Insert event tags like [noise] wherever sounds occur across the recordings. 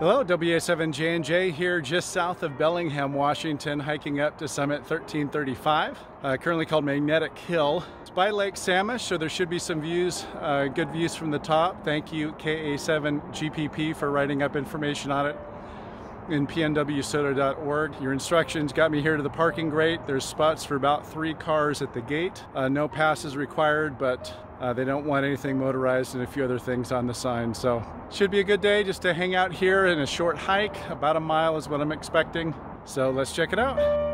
Hello, WA7JNJ here just south of Bellingham, Washington, hiking up to summit 1335, uh, currently called Magnetic Hill. It's by Lake Samish, so there should be some views, uh, good views from the top. Thank you KA7GPP for writing up information on it in pnwsota.org. Your instructions got me here to the parking grate. There's spots for about three cars at the gate. Uh, no passes required, but uh, they don't want anything motorized and a few other things on the sign. So should be a good day just to hang out here in a short hike. About a mile is what I'm expecting. So let's check it out.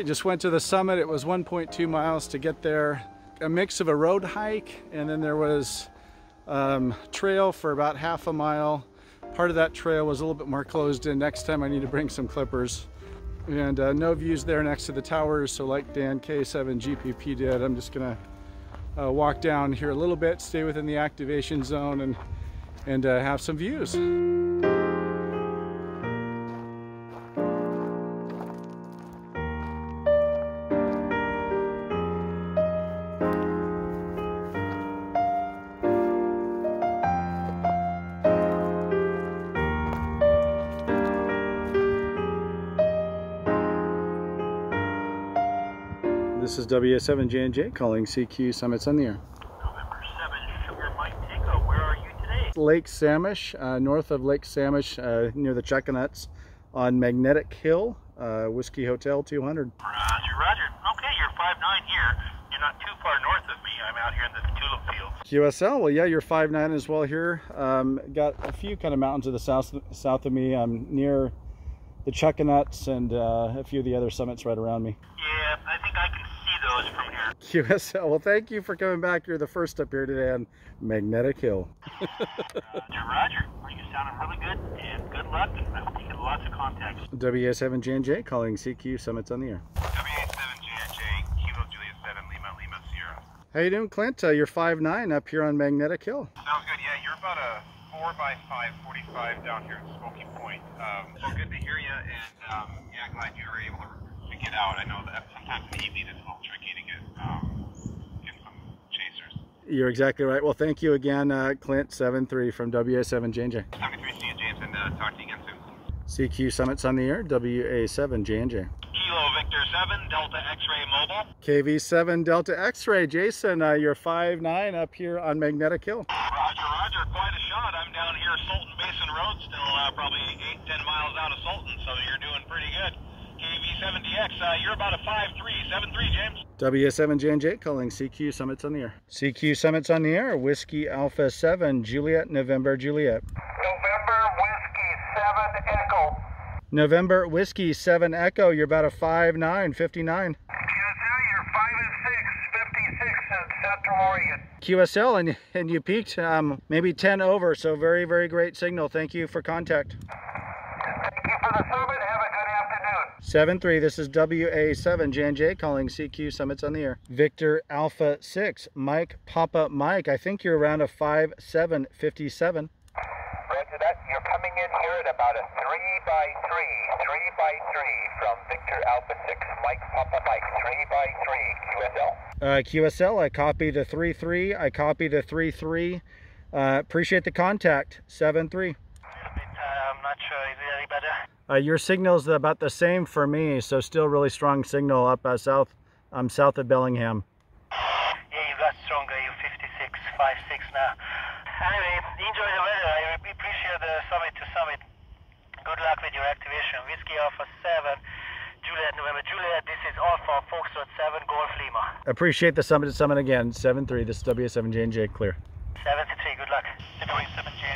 Right, just went to the summit. It was 1.2 miles to get there. A mix of a road hike and then there was um, trail for about half a mile. Part of that trail was a little bit more closed in. Next time I need to bring some clippers. And uh, no views there next to the towers. So like Dan K7 GPP did, I'm just gonna uh, walk down here a little bit, stay within the activation zone and, and uh, have some views. This is WA7JNJ calling CQ Summits on the Air. November 7, Sugar Mike Tango, where are you today? Lake Samish, uh, north of Lake Samish, uh, near the Chuckanuts on Magnetic Hill, uh, Whiskey Hotel 200. Roger, roger. Okay, you're 5'9 here. You're not too far north of me. I'm out here in the tulip fields. QSL, well, yeah, you're 5'9 as well here. Um, got a few kind of mountains to the south south of me. I'm near the Chuckanuts and uh, a few of the other summits right around me. Yeah, I think I can those from here. QSL, well thank you for coming back. You're the first up here today on Magnetic Hill. [laughs] roger, roger. You sounding really good and good luck and I hope you get lots of contacts. WA7JNJ calling CQ Summits on the Air. WA7JNJ, Kilo Juliet 7, Lima Lima Sierra. How you doing Clint? Uh, you're 5'9 up here on Magnetic Hill. Sounds good, yeah. You're about a 4 by 5 45 down here at Smoky Point. Um, so good to hear you and um, yeah, glad you were able to get out. I know that sometimes evening it's a little tricky to get, um, get some chasers. You're exactly right. Well, thank you again, uh, Clint, 7-3 from WA7JNJ. 73, see you, James, and uh, talk to you again soon. CQ Summits on the air, WA7JNJ. Kilo Victor 7, Delta X-Ray Mobile. KV7 Delta X-Ray. Jason, uh, you're 5'9 up here on Magnetic Hill. Roger, roger. Quite a shot. I'm down here Sultan Basin Road, still uh, probably 8, 10 miles out of Sultan, so you're doing pretty good. KV70X, uh, you're about a 5'3", 7'3", James. W7JNJ calling CQ Summits on the air. CQ Summits on the air, Whiskey Alpha 7, Juliet, November, Juliet. November Whiskey 7 Echo. November Whiskey 7 Echo, you're about a 5'9", 59. QSL and and you peaked um, maybe 10 over so very very great signal thank you for contact thank you for the summit 7-3, this is WA7, JNJ calling CQ Summits on the air. Victor Alpha 6, Mike Papa Mike, I think you're around a 5-7-57. Roger, that. You're coming in here at about a 3 by 3, 3 by 3 from Victor Alpha 6, Mike Papa Mike, 3 by 3, QSL. Uh, QSL, I copy the 3-3, I copy the 3-3. Uh, appreciate the contact, 7-3. I'm not sure. Is it any better? Uh, your signal's about the same for me, so still really strong signal up uh, south. I'm south of Bellingham. Yeah, you got stronger. You're 56, 56 now. Anyway, enjoy the weather. I appreciate the summit to summit. Good luck with your activation. Whiskey Alpha 7, Juliet, November. Juliet, this is Alpha Foxtrot 7, Golf Lima. Appreciate the summit to summit again, 7-3. This is WA7JNJ, clear. 73, good luck. W7JNJ, this is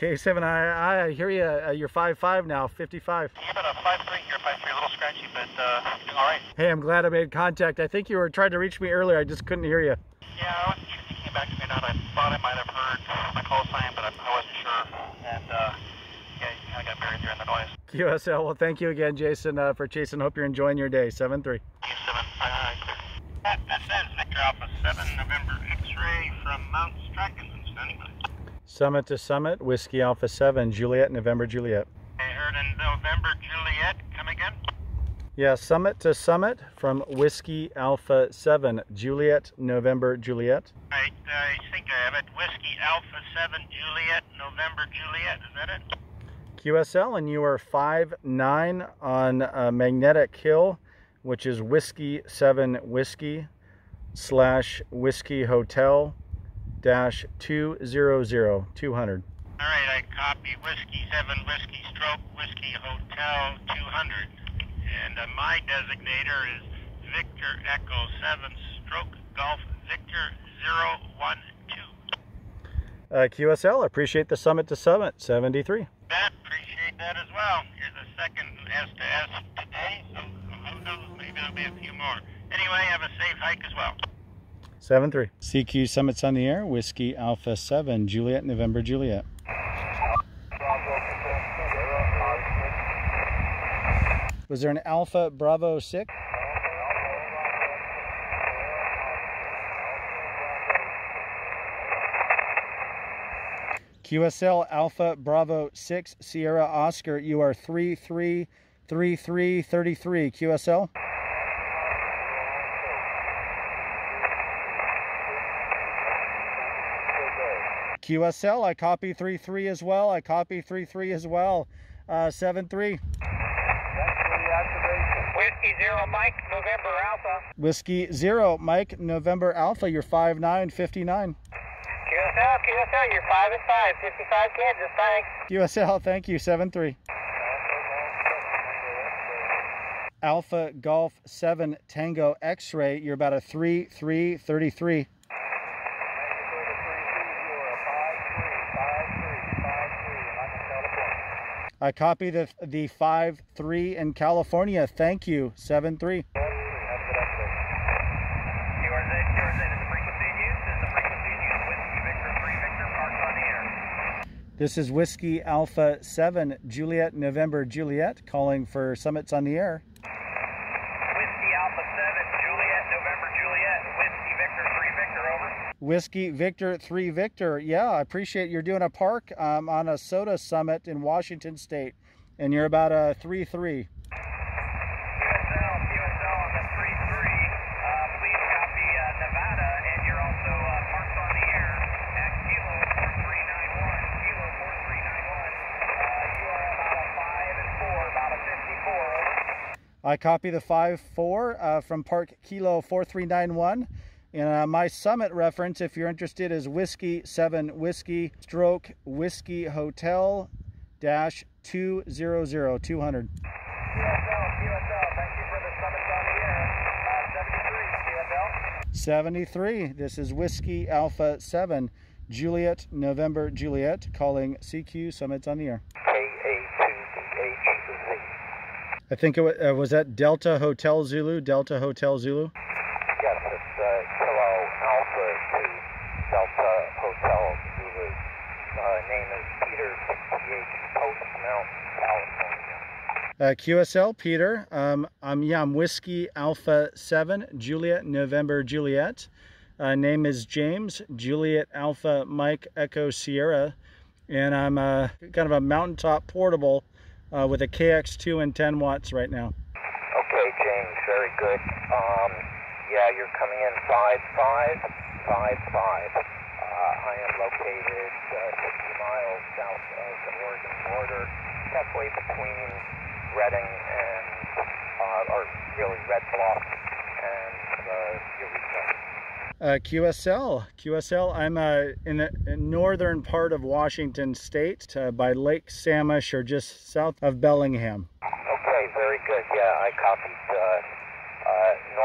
K7III. K7, I, I hear you. Uh, you're 5-5 now, 55. You got a 5-3 here, 5-3, a little scratchy, but uh, doing all right. Hey, I'm glad I made contact. I think you were trying to reach me earlier. I just couldn't hear you. Yeah, I wasn't sure if you came back to me or not. I thought I might have heard my call sign, but I, I wasn't sure. And uh, yeah, you kind of got buried there in the noise. QSL, well, thank you again, Jason, uh, for chasing. Hope you're enjoying your day, 7-3. K7, clear. That, that says Victor Alpha 7, November X-ray from Mount Strachan. By. Summit to summit, Whiskey Alpha 7, Juliet, November, Juliet. I heard in November Juliet. Come again? Yeah, summit to summit from Whiskey Alpha 7, Juliet, November, Juliet. I, I think I have it. Whiskey Alpha 7 Juliet, November Juliet. Is that it? QSL, and you are 5-9 on uh, Magnetic Hill, which is Whiskey 7 Whiskey slash Whiskey Hotel dash 200, 200. All right, I copy Whiskey 7 Whiskey Stroke Whiskey Hotel 200. And uh, my designator is Victor Echo 7 Stroke Golf Victor 012. Uh, QSL, appreciate the summit to summit, 73. That, appreciate that as well. You're the second S to S today, so who knows, maybe there'll be a few more. Anyway, have a safe hike as well. 7-3. CQ Summits on the air, Whiskey Alpha 7, Juliet, November, Juliet. Was there an Alpha Bravo 6? QSL Alpha Bravo 6 Sierra Oscar, you are 333333 QSL. QSL, I copy 3-3 as well. I copy 3-3 as well. Uh, 7-3. Whiskey Zero Mike, November Alpha. Whiskey 0, Mike, November Alpha, you're 5-9, 59. QSL, QSL, you're 5 and 5, 55 Kansas, thanks. QSL, thank you, 7-3. Alpha Golf 7 Tango X-Ray, you're about a 3-3, 33. I copy the the five three in California. Thank you. Seven three. QRZ, QRZ, is the frequency in use? Is the frequency in use? Whiskey Victor 3 Victor, parked on the air. This is Whiskey Alpha Seven Juliet November Juliet calling for Summits on the air. Whiskey Alpha 7, Juliet, November Juliet, Whiskey Victor 3 Victor, over. Whiskey Victor Three Victor. Yeah, I appreciate you're doing a park um, on a SOTA summit in Washington State, and you're about a three three. QSL, QSL on the 3 3. Uh, please copy uh, Nevada, and you're also uh, parked on the air at Kilo 4391. Kilo 4391. Uh, you are about a 5 and 4, about a 54, over. I copy the five four uh, from Park Kilo four three nine one. And uh, my summit reference, if you're interested, is Whiskey 7 Whiskey Stroke Whiskey Hotel dash 200, 200. QSL, QSL, thank you for the summits on the air. Uh, 73, QSL. 73. This is Whiskey Alpha 7 Juliet November Juliet calling CQ Summits on the air. KA2DHZ. I think it was, uh, was that Delta Hotel Zulu, Delta Hotel Zulu. Kilo Alpha to Delta Hotel Zulu. Name is Peter 68 Post Mount, California. QSL Peter. Um, I'm yeah, I'm Whiskey Alpha Seven Juliet November Juliet. Uh, name is James Juliet Alpha Mike Echo Sierra. and I'm uh, kind of a mountaintop portable uh, with a KX2 and 10 watts right now. Okay, James, very good. Um, yeah, you're coming in 5555. Uh, I am located uh, 60 miles south of the Oregon border, halfway between Redding and, uh, or really Red Bluff and uh, Eureka. Uh, QSL, QSL. I'm uh, in the northern part of Washington State uh, by Lake Samish, or just south of Bellingham. Okay, very good. Yeah, I copied uh,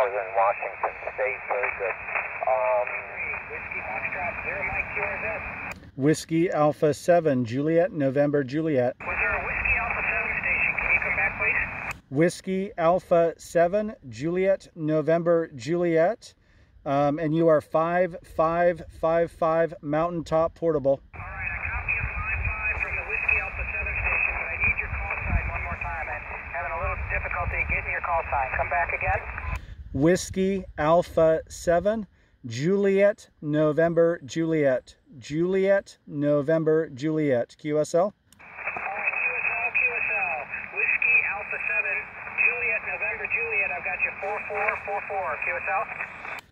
Northern Washington State. Very good. Um, Whiskey Foxtrot, zero Mike QRZ. Whiskey Alpha 7, Juliet, November, Juliet. Was there a Whiskey Alpha 7 station? Can you come back, please? Whiskey Alpha 7, Juliet, November, Juliet. Um, and you are 5555 Mountaintop Portable. All right, I copy a 5-5 from the Whiskey Alpha 7 station, but I need your call sign one more time. I'm having a little difficulty getting your call sign. Come back again. Whiskey Alpha 7, Juliet, November, Juliet. Juliet, November, Juliet. QSL? All right, QSL, QSL. Whiskey Alpha 7, Juliet, November, Juliet. I've got you 4444. QSL?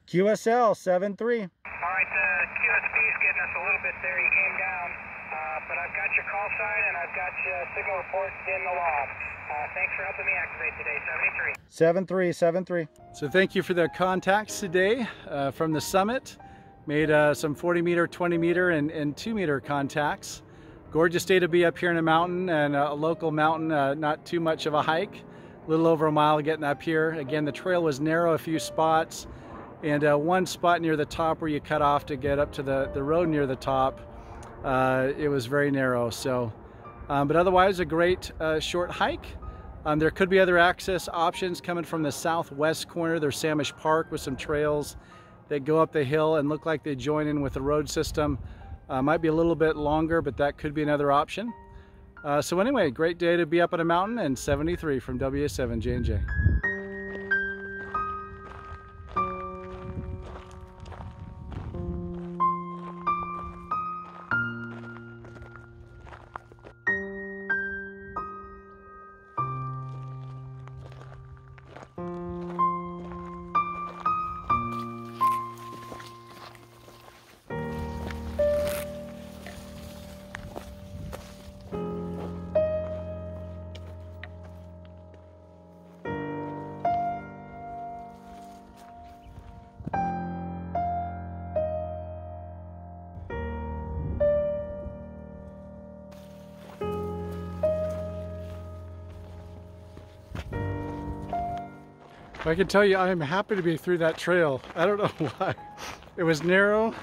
QSL 73. All right, the QSB is getting us a little bit there. You came down, uh, but I've got your call sign and I've got your signal report in the log. Uh, thanks for helping me activate today, 73. 7373. So thank you for the contacts today uh, from the summit. Made uh, some 40 meter, 20 meter, and, and 2 meter contacts. Gorgeous day to be up here in a mountain and a local mountain, uh, not too much of a hike. A little over a mile getting up here. Again, the trail was narrow, a few spots, and uh, one spot near the top where you cut off to get up to the, the road near the top. Uh, it was very narrow. So, um, but otherwise, a great uh, short hike. Um, there could be other access options coming from the southwest corner. There's Samish Park with some trails that go up the hill and look like they join in with the road system. Uh, might be a little bit longer, but that could be another option. Uh, so anyway, great day to be up on a mountain and 73 from WA7 JNJ. I can tell you I'm happy to be through that trail. I don't know [laughs] why. It was narrow.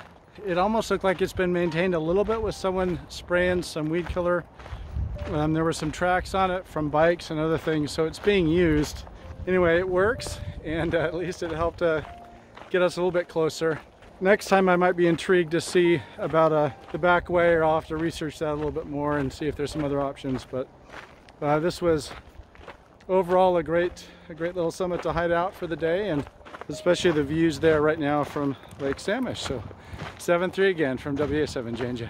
It almost looked like it's been maintained a little bit with someone spraying some weed killer. Um, there were some tracks on it from bikes and other things, so it's being used. Anyway, it works, and uh, at least it helped uh, get us a little bit closer. Next time I might be intrigued to see about uh, the back way, or I'll have to research that a little bit more and see if there's some other options. But uh, this was overall a great a great little summit to hide out for the day and especially the views there right now from Lake Samish. So 7-3 again from WA7 JNJ.